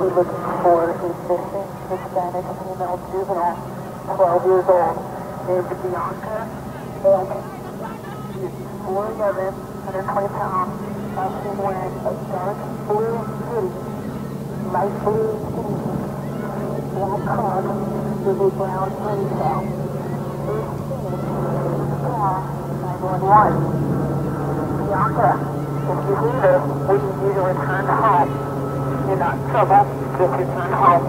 looking for a missing Hispanic female juvenile 12 years old, named Bianca Ailman. She is 4'11", 120 pounds, costume wearing a dark blue hoodie, light blue jeans, black card with a brown ponytail. First seen call 911. Bianca, if you hear this, we need you to return home. You're not in trouble, just return home.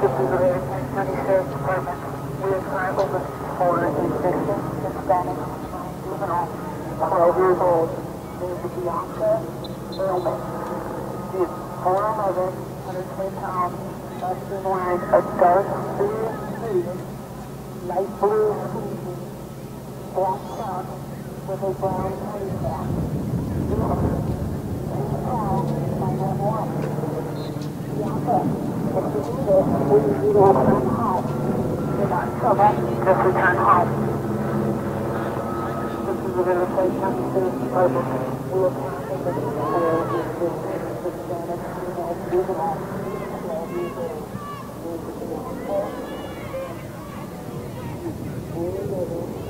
This is the Riverside County Sheriff's Department. We are currently looking for a Hispanic, juvenile, 12 years old, named Bianca Ehrman. She is 4'11", 120 pounds, costume wearing a dark blue hoodie, light blue skinny black top, with a brown ponytail. Please call 911. Bianca, if you need it, we need you in trouble, just return home. This is the Riverside County Sheriff's Department. We are currently looking for a victim, Hispanic, female, juvenile, 12 years old. Named Bianca. She is 4'11",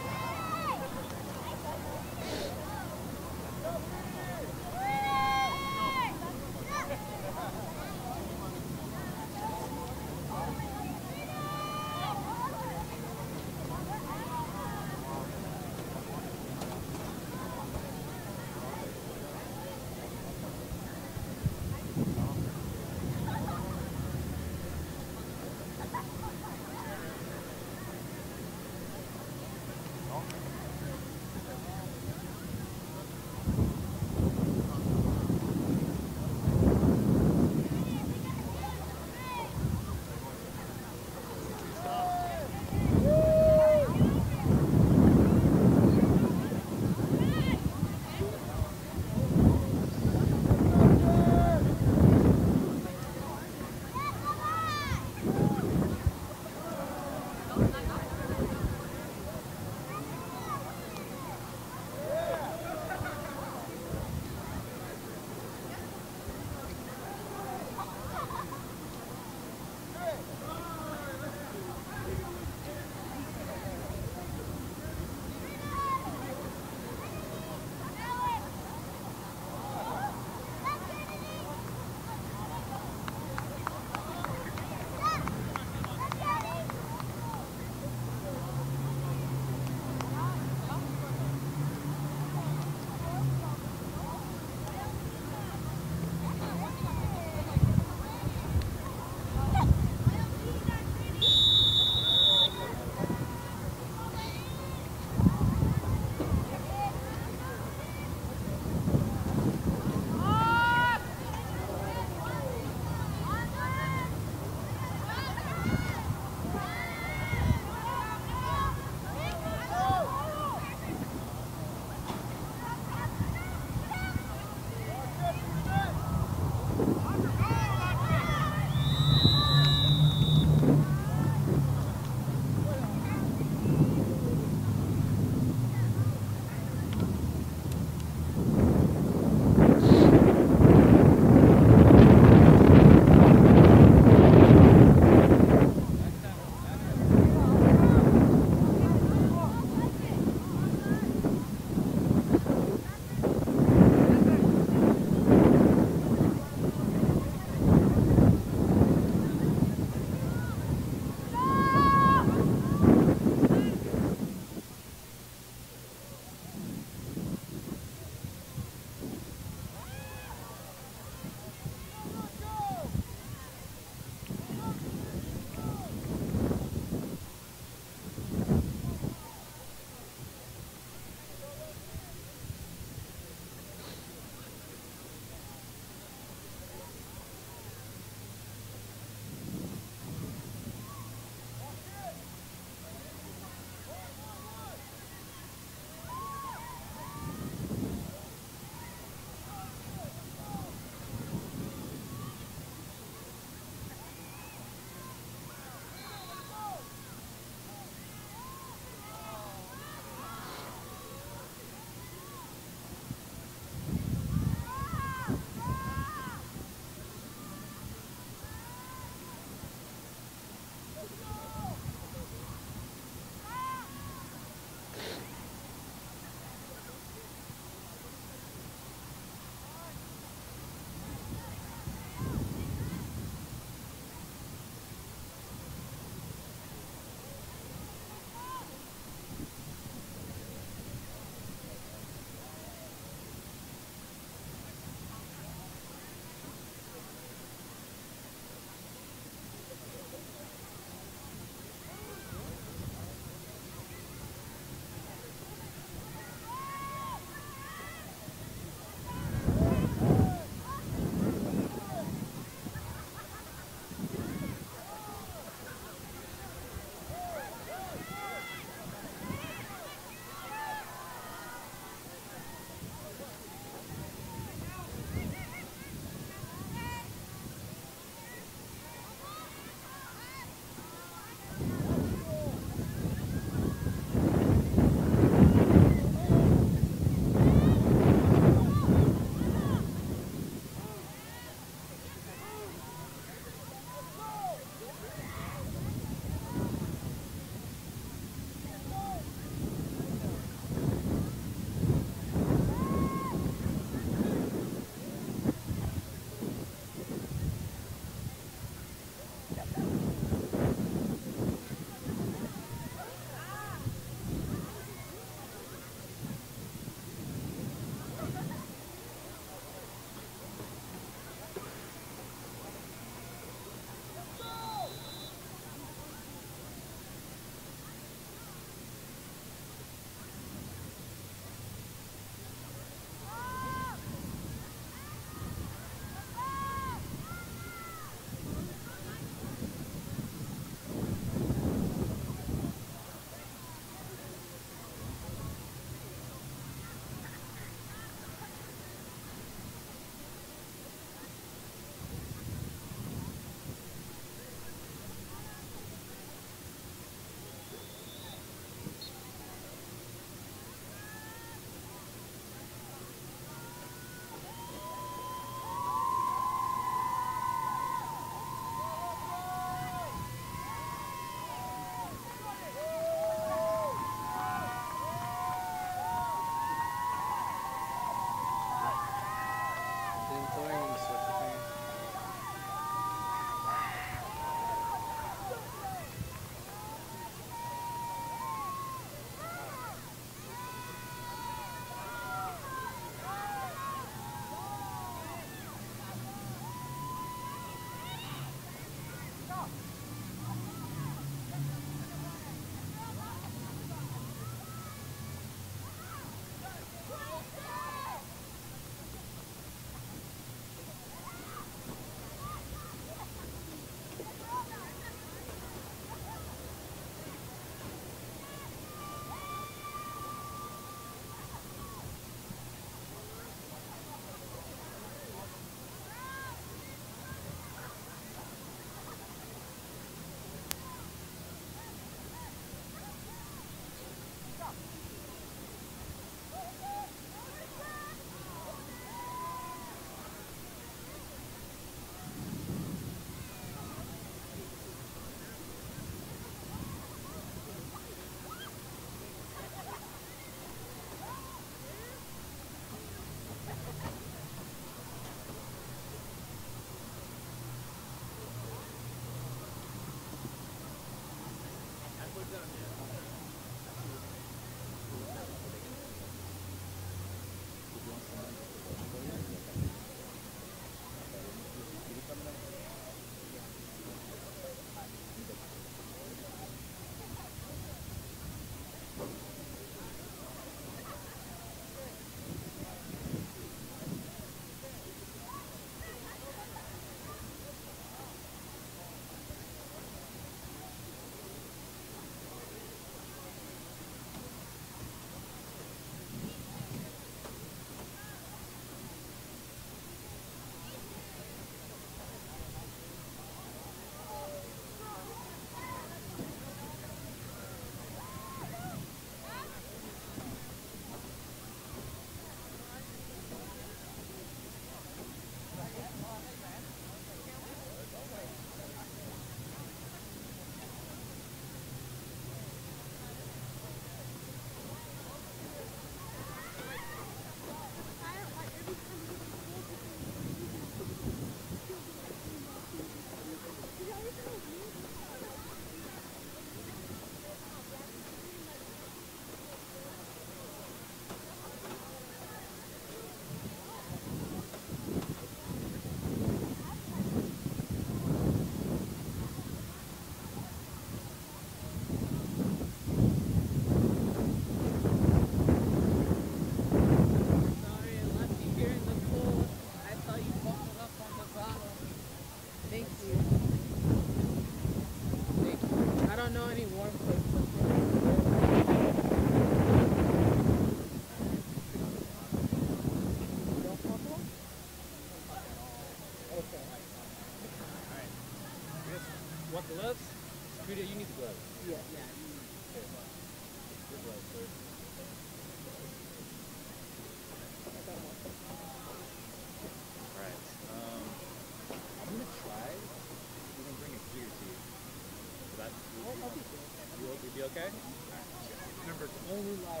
Remember, it's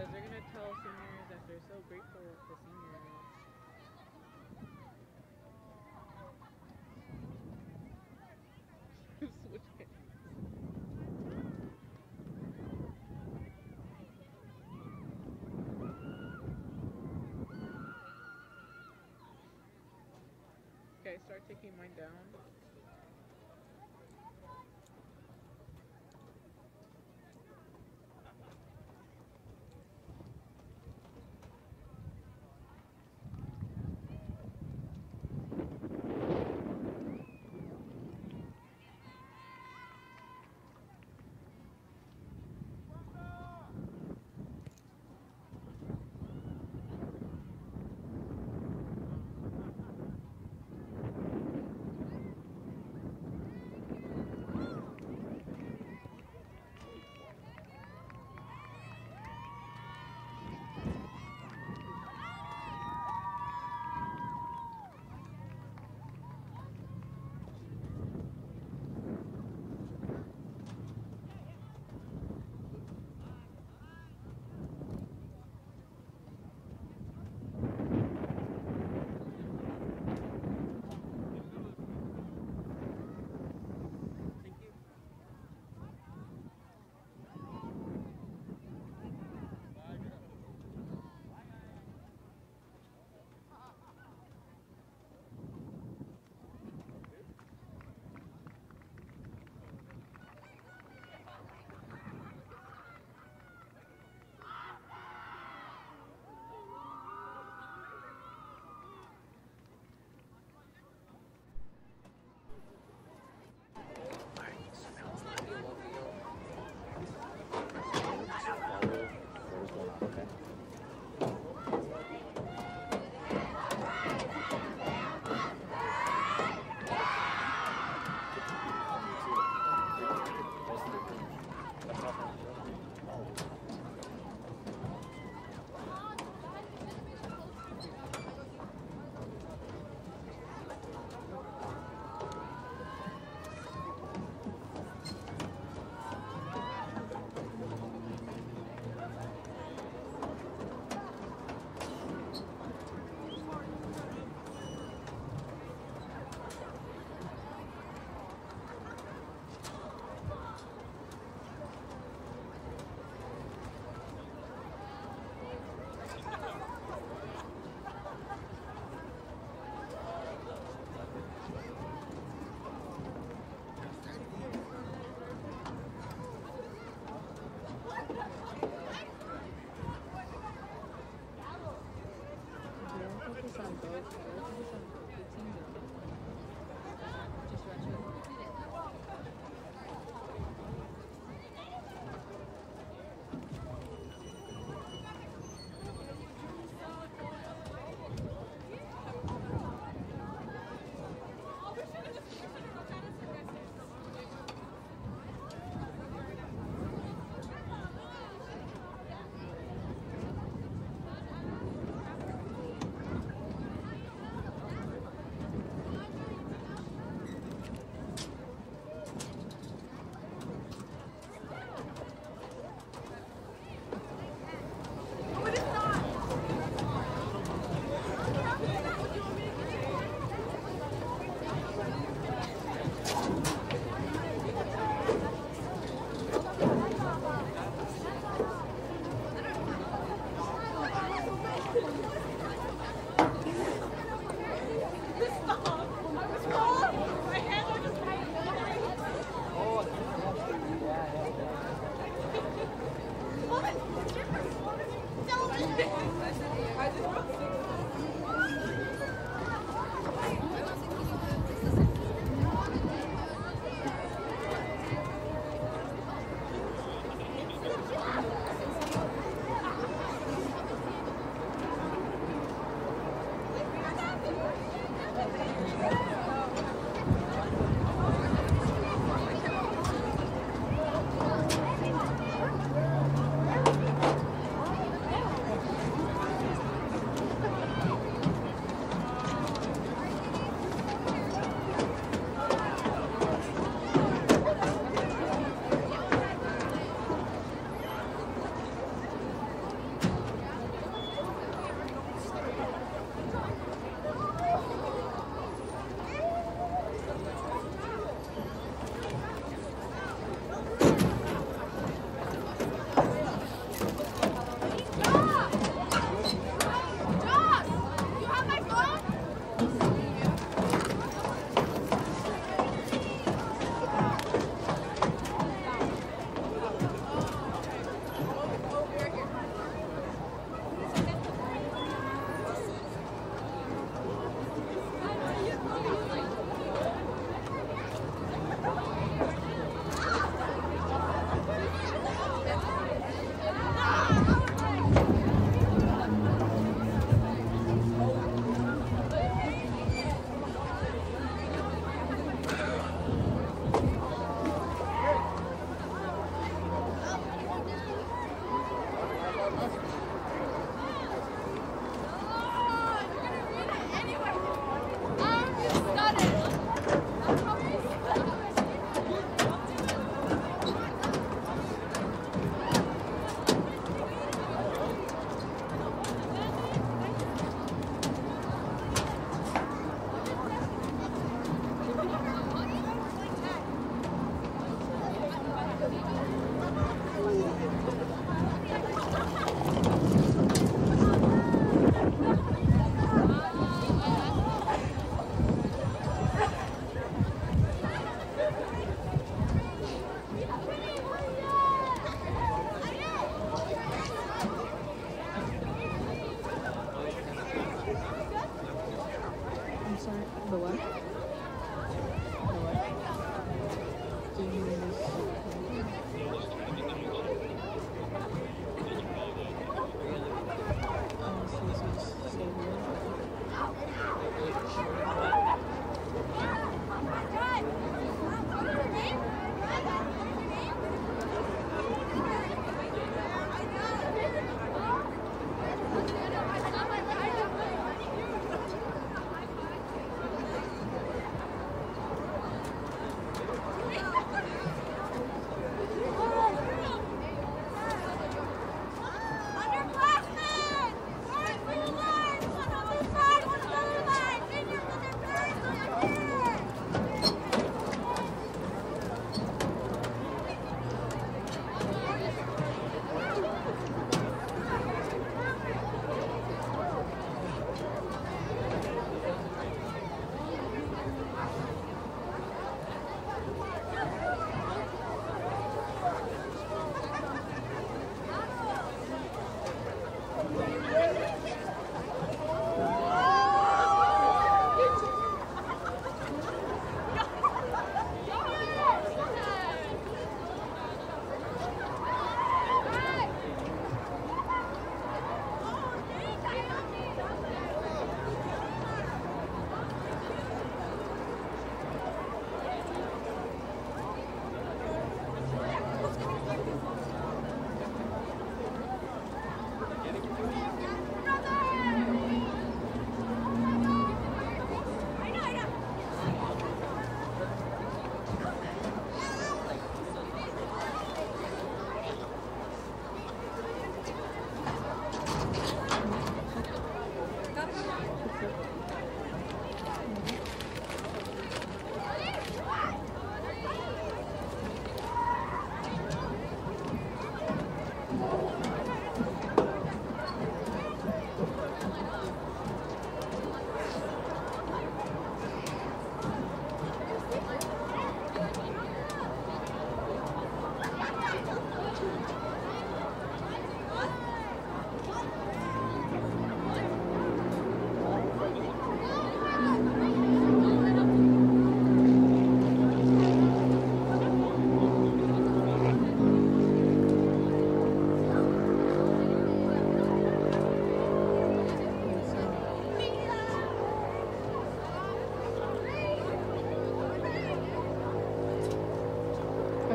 because they're gonna tell seniors that they're so grateful for seniors. Okay, start taking mine down. Santos.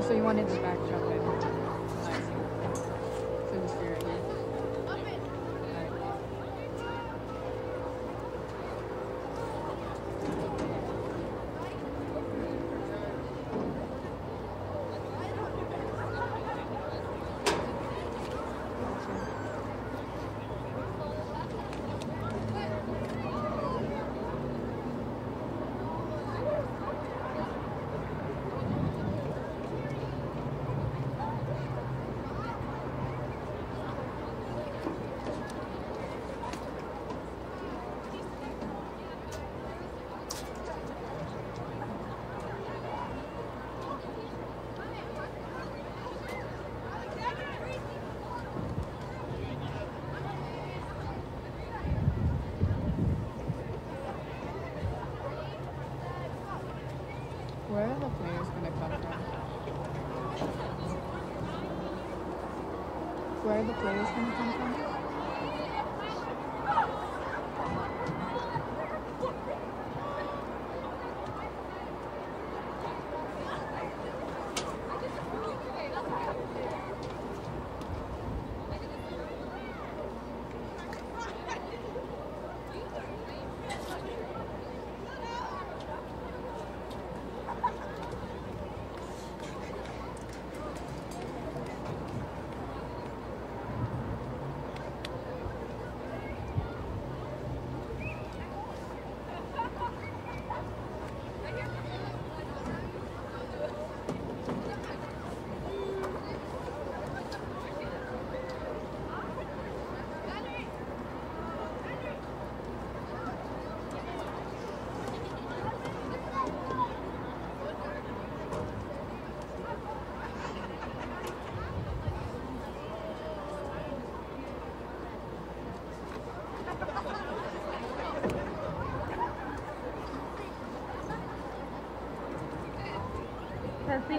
So you wanted the backdrop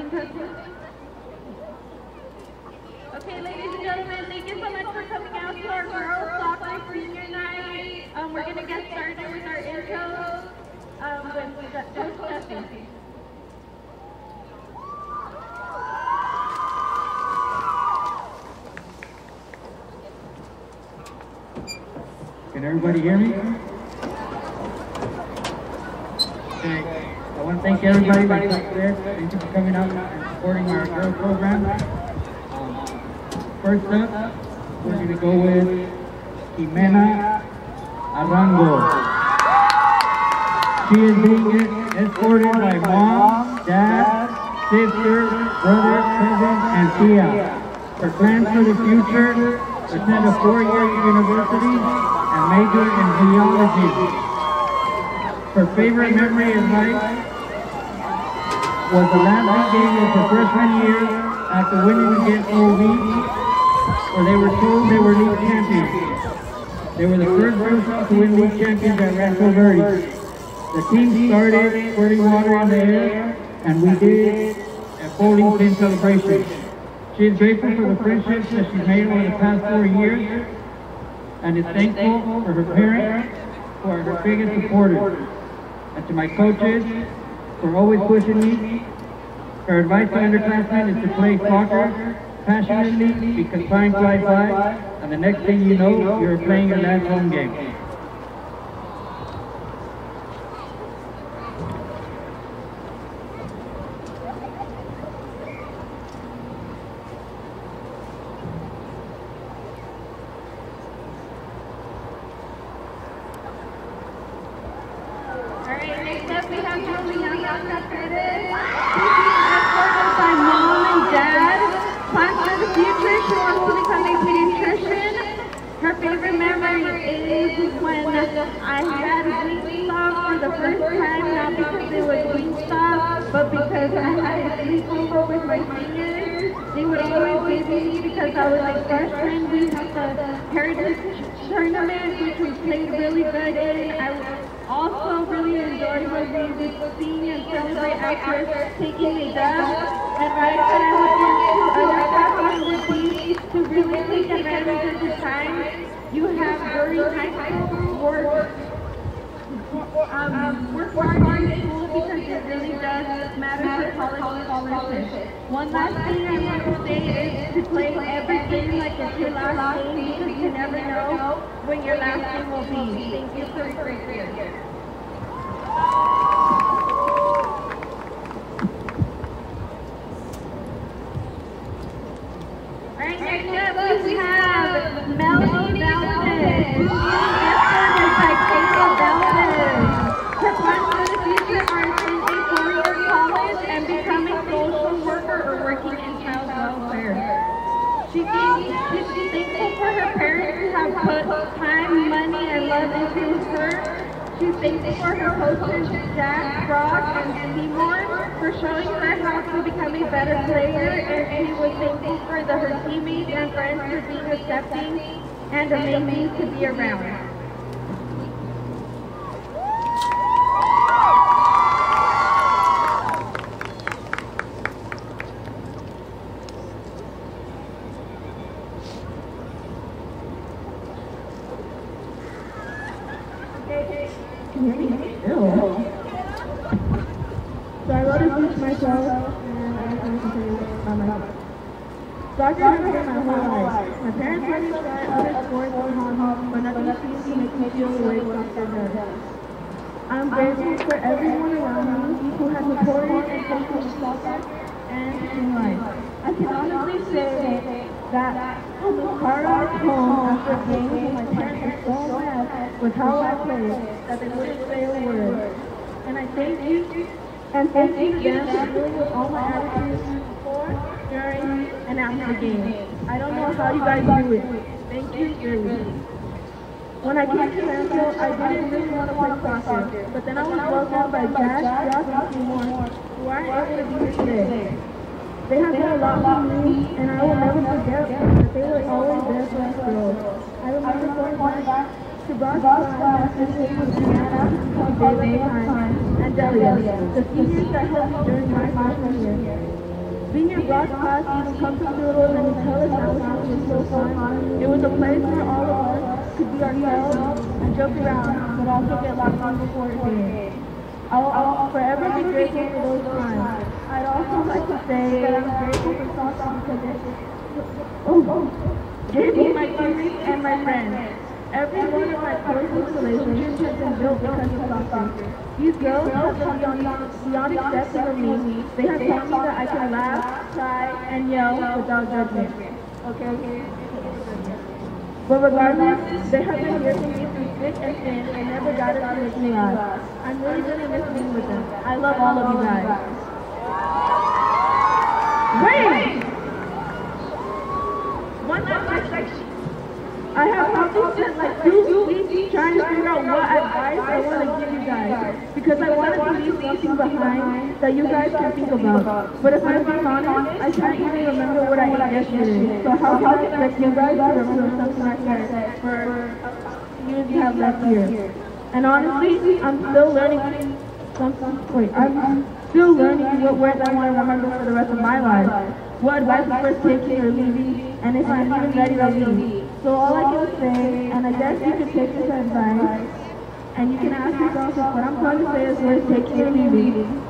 Okay, ladies and gentlemen, thank you so much for coming out to our girls soccer senior night. Um, we're gonna get started with our intro. Um, with Coach. Can everybody hear me? Okay. I want to thank everybody. Thank you for coming out and supporting our girl program. Um, first up, we're going to go with Jimena Arango. She is being escorted by mom, dad, sister, brother, cousin, and tia. Her plans for the future, attend a four-year university and major in geology. Her favorite memory in life was the last game of her freshman year after winning against OV, where they were told they were league champions. They were the first group to win league champions at Rancho Verde. The team started squirting water in the air, and we did a folding pin celebration. She is grateful for the friendships that she's made over the past four years, and is thankful for her parents, who are her biggest supporters, and to my coaches, for always pushing me. Her advice to underclassmen is to play soccer passionately because time flies by, and the next thing you know, you're playing your last home game. Alright, next up we have Juliana I had Wingstop for the first time, not because it was Wingstop, but because I had with my seniors. They would always me because I was a freshman. We had the heritage tournament, which we played really good in. I also really enjoyed when we would sing and celebrate after taking a dub. Advice that I would give to other classes would be to really take advantage of the time you have high school work. Um, work hard in school because it really does matter for college scholarships. One last thing I want to say is to play every game like it's your last game because you never know when your last game will be. Thank you for a great next up we have Melanie Valdez. She is escorted by Kayla Valdez. Her plans for the future are attending a four-year college and becoming social worker or working in child welfare. She thinks she's thankful for her parents who have put time, money, and love into her. She's thankful for her coaches, Jack, Brock, and Seymour, for showing her how to become a better player, and she was thankful for the, her teammates and friends for being accepting and amazing to be around. So I wrote a speech myself, and I just want to continue by myself. Soccer has been my whole life. My parents let me try other sports at home, but nothing seems to make me feel the way soccer does. I'm grateful for everyone around me who has supported and taken me soccer and in life. I can honestly say that on the car ride home after games when my parents were so mad with how I played that they wouldn't say a word. And I thank you and thank you with oh all my attitudes before, during, and after the game. I don't know how you guys do it. Thank you, really. When I came to Mansfield, I didn't really want to play soccer, but then I was welcomed by Josh, Josh, and Seymour, who aren't able to be here today. They have done a lot for me, and I will never forget that they were always there for us girls. I remember going back to Brock's class and taking Brianna to play David time, Delia, the seniors that helped me during my freshman year. In Broad's class, eating comfort noodles and Nutella sandwiches was so fun. It was a place where all of us could be ourselves and joke around, but also get locked in before a day. I'll, I'll forever be grateful for those times. I'd also like to say that I'm grateful for soccer because it oh, gave me my teammates and my friends. Every one of my closest relationships has been built because of soccer. These girls have gone beyond, beyond accepting of me. They have taught me that I can laugh, cry, and yell without judgment. Okay? But regardless, they have been here for me through thick and thin and never got to make me laugh. I'm really gonna with them. I love all of you guys. Wait! One last section. I have spent like two weeks trying to figure out what advice I want to give you guys. Because I want to leave something behind that you guys can think about. But if I'm being honest, I can't even remember what I ate yesterday. So how can I expect you guys to remember something I said for years you have left here? And honestly, I'm still learning something. Wait, I'm still learning what words I want to remember for the rest of my life. What advice is worth taking or leaving, and if I'm even ready to leave. So all I can say, and I guess you can take this advice, and you can ask yourself if what I'm trying to say is worth taking or leaving.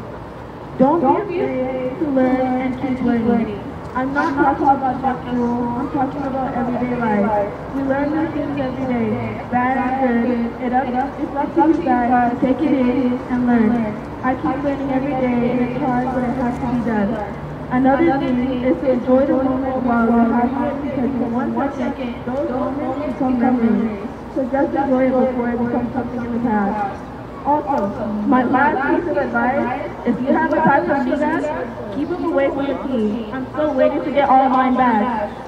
Don't be afraid to learn and keep learning. I'm not talking about just school, I'm talking about everyday life. We learn new things every day, bad and good. It up, it's up to you guys to take it in and learn. I keep learning every day, and it's hard, but it has to be done. Another thing is to enjoy the moment while you're it because in one second, those moments become memories. So just enjoy it before it becomes something in the past. Also, my last piece of advice, if you have a type of feedback, keep them away from the team. I'm still waiting to get all of mine back.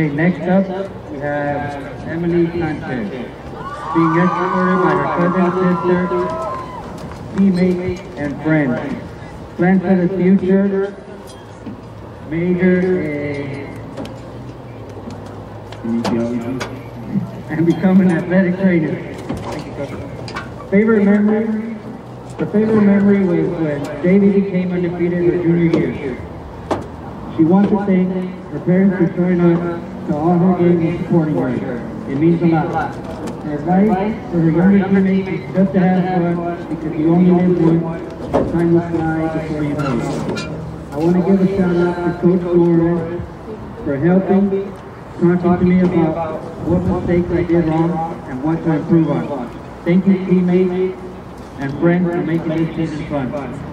Okay, next up, we have Emily Sanchez, being escorted by her cousin, sister, teammate, and friends. Plans for the future, major in and become an athletic trainer. Favorite memory? The favorite memory was when Davy became undefeated her junior year. She wants to thank her parents for showing up to all her games and supporting her. It means a lot. Her advice for her younger teammates is just to have fun because you only live once and time will fly before you know it. I want to give a shout out to Coach Flores for helping, talking to me about what mistakes I did wrong and what to improve on. Thank you teammates and friends for making this season fun.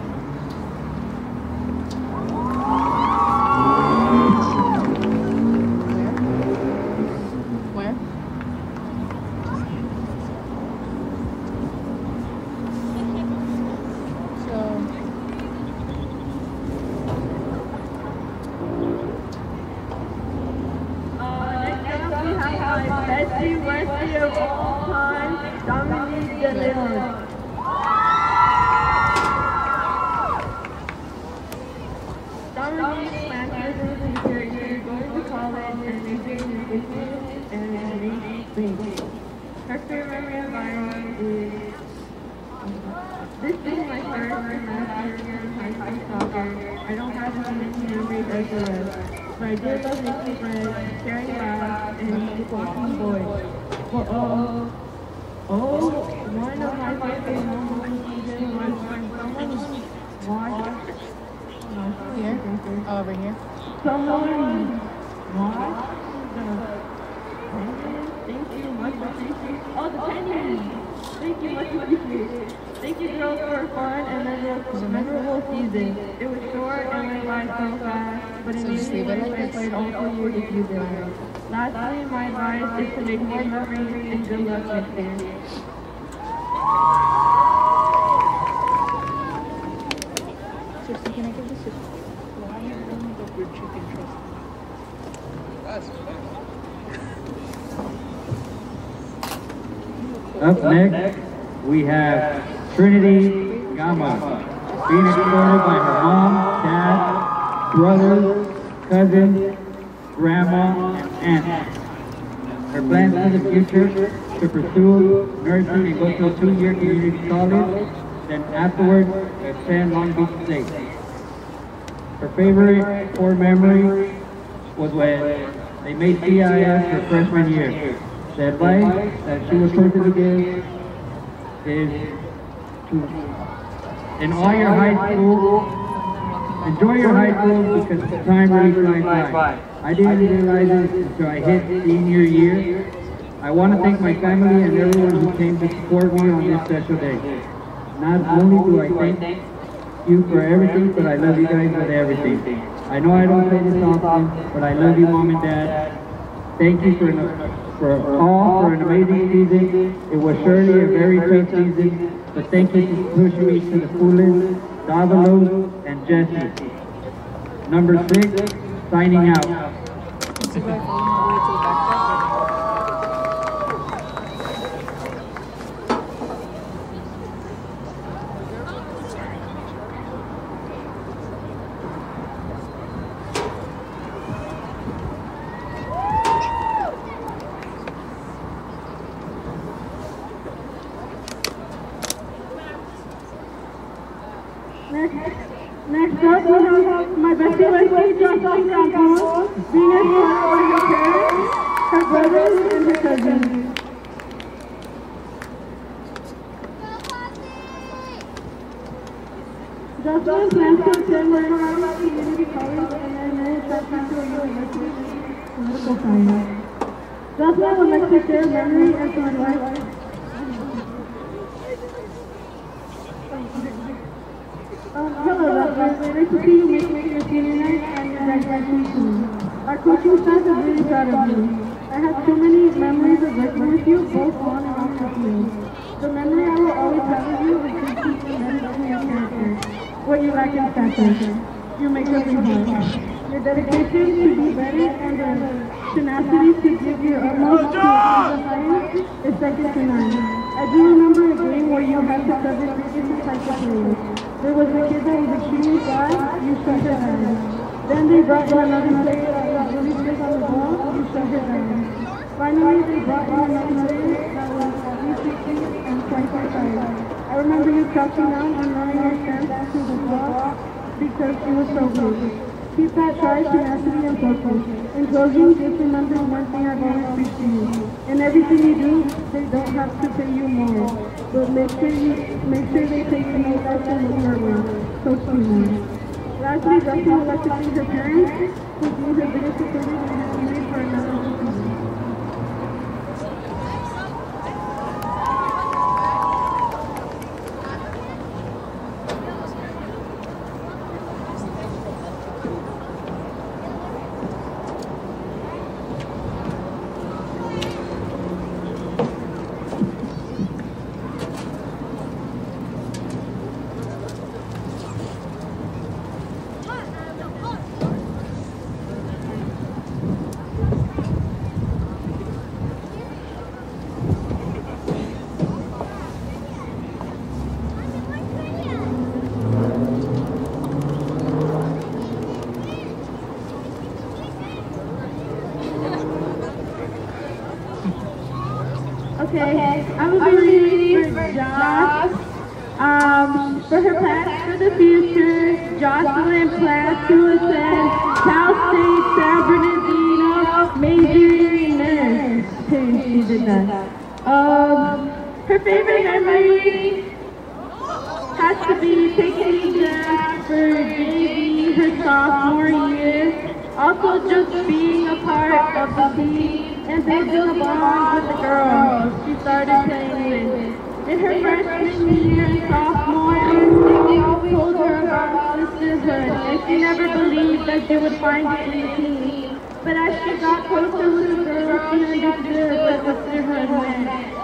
Up next, we have Trinity Gama, being escorted by her mom, dad, brothers, cousin, grandma, and aunt. Her plans for the future to pursue nursing and go to a two-year community college, then afterwards attend Long Beach State. Her favorite core memory was when they made CIF her freshman year. The advice that she was told to give is to in all your high school, enjoy your high school because the time really flies by. I didn't realize it until I hit senior year. I want to thank my family and everyone who came to support me on this special day. Not only do I thank you for everything, but I love you guys with everything. I know I don't say this often, but I love you, mom and dad. Thank you for, for all for an amazing season. It was surely a very tough season, but thank you for pushing me to the fullest. Davalos and Jesse. Number six, signing out. So we're going all the way to the back deck. Next, next up, we have my bestie Jocelyn Campos, escorted by her parents, her brothers, and her cousins. Jocelyn to attend Moreno Community and then to to share memory advice Um, proud of you. I have so many memories of working with you, both on and off the field. The memory I will always have of you is your character. What you lack in stature. You make us heart. Your dedication to be better and the tenacity to give your utmost to the highest is second to none. I do remember a game where you had to cover different types of players. There was a kid that was extremely fast, you shut her down. Then they brought in another player that was really quick on the you. Finally, they brought in another player that was 360 and twice her size. I remember you crouching down and running your stance to the block because she was so good. Keep that try, tenacity, and focus. In closing, just remember one thing I've always preached to you. In everything you do, they don't have to pay you more, but make sure you make sure they pay you no less than what you're worth. Coach Freeman. Lastly, Dustin would like to thank her parents for being her biggest supporters and her teammates for another season. Okay, I will be reading for Josh. Um, for her plans for the future, Jocelyn plans to attend Cal State San Bernardino, majoring in nurse. She did. Um, her favorite memory has to be taking exams for JV her sophomore year. Also just being a part of the team and building a bond with the girls she started playing with. In her freshman year and sophomore, they always told her about sisterhood and she never believed that she would find it in the team. But as she got closer with the girls, she understood what sisterhood meant.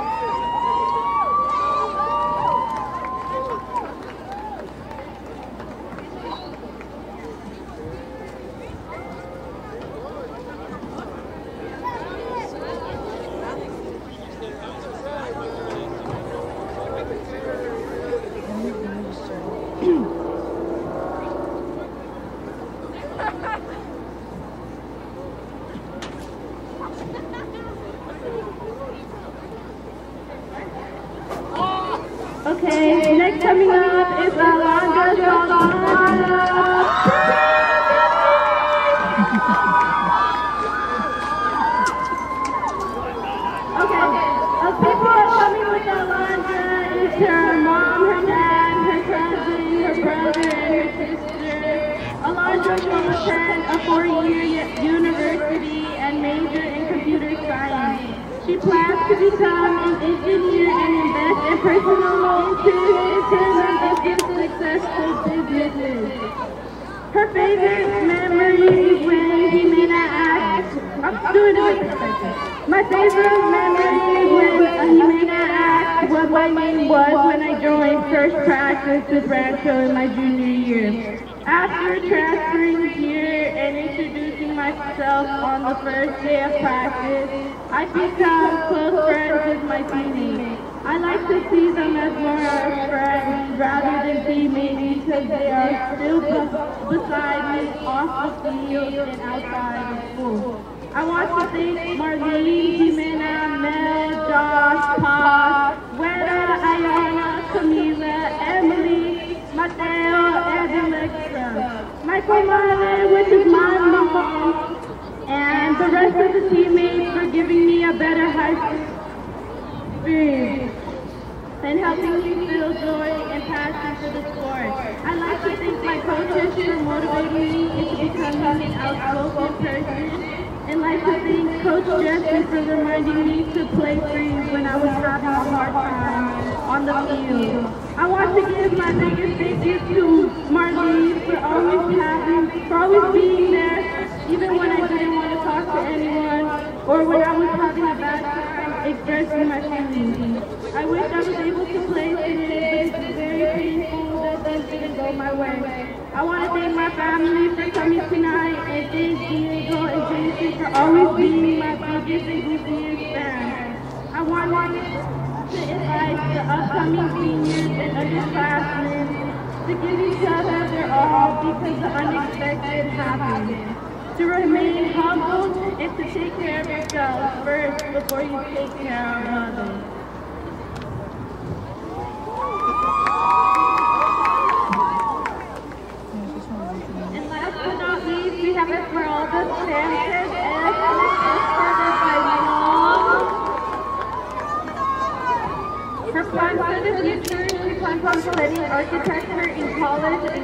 College and.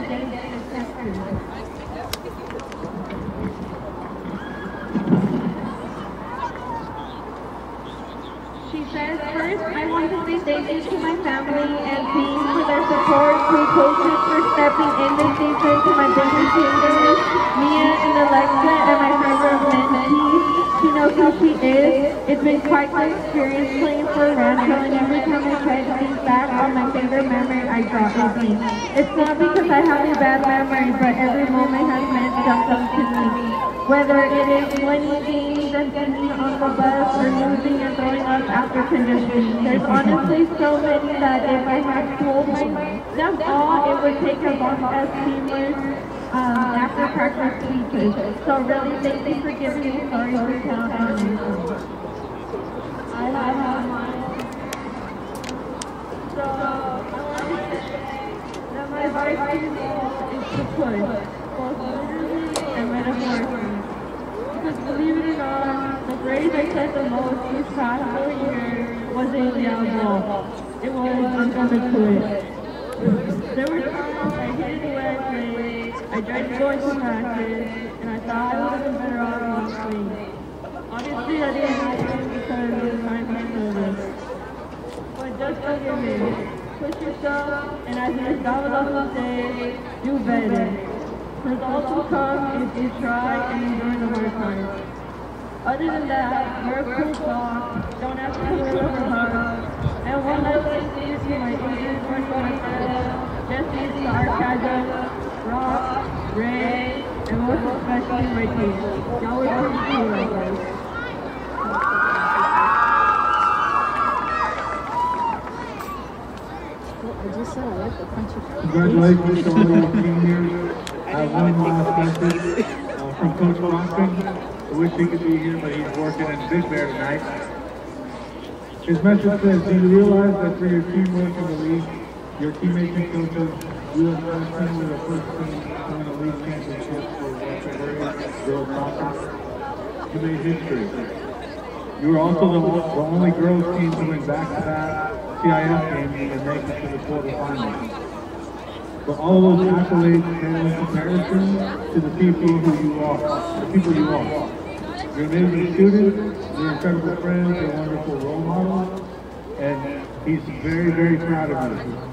She says, first, I want to say thank you to my family and team for their support, to coaches for stepping in this season, to my business leaders, Mia and Alexa, and my favorite. She knows who she is. It's been quite the experience playing for Rancho, and every time I try to think back on my favorite memory, I draw a in. It's not because I have a bad memory, but every moment has meant something to me. Whether it is winning games and getting on the bus or losing and throwing up after conditioning. There's honestly so many that if I had told them all, it would take as long as teamwork um, after practice speeches. So really, thank you for giving me stories to tell. I have mine. So, that my goal is to push, both literally and metaphorically. Because believe it or not, the grade I said the most this past year was a Diablo. It was I'm gonna. There were times I I tried to go into practice, and I thought I would have been better off not playing. Obviously I didn't to because it was time for service. But just give in. Push yourself, and as Ms. Davidoff say, do better. Results will come if you try and endure the hard times. Other than that, you're a cool dog. Don't ask me to work hard. And one last thing to my friend what I said. Jesse, Sarcasm, Rock, Ray, and most especially my team. Y'all were pretty cool. I country. Congratulations to all your seniors. I have one last message uh, from Coach Boston. I wish he could be here, but he's working in Big Bear tonight. His message says, do you realize that for your teamwork in the league, your teammates and coaches, the first team a league championship for Western girls soccer. You made history. You were also the, the only girls team to win back-to-back CIF games and make it to the quarterfinals. But all those accolades pale in comparison to the people who you are, the people you are. You're amazing students, you're incredible friends, you're wonderful role models, and he's very, very proud of you.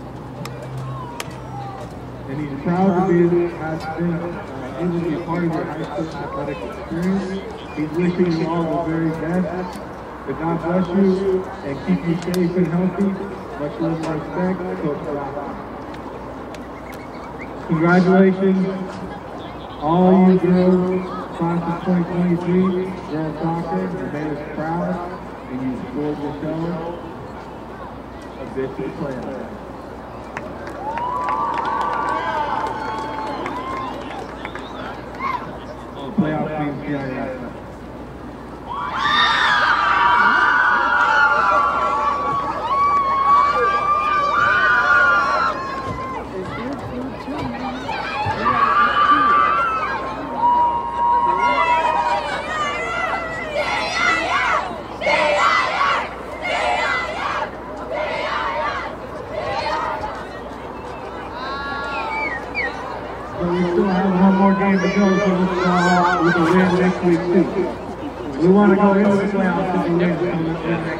And he's proud to be, has been uh, a part of your high school athletic experience. He's wishing you all the very best. That God bless you and keep you safe and healthy. Much love and respect, Coach. Congratulations, all you girls, class of 2023, girls soccer, you made us proud, and you scored yourselves a bit to the playoffs. Oh, playoff team want to go into the playoffs with win,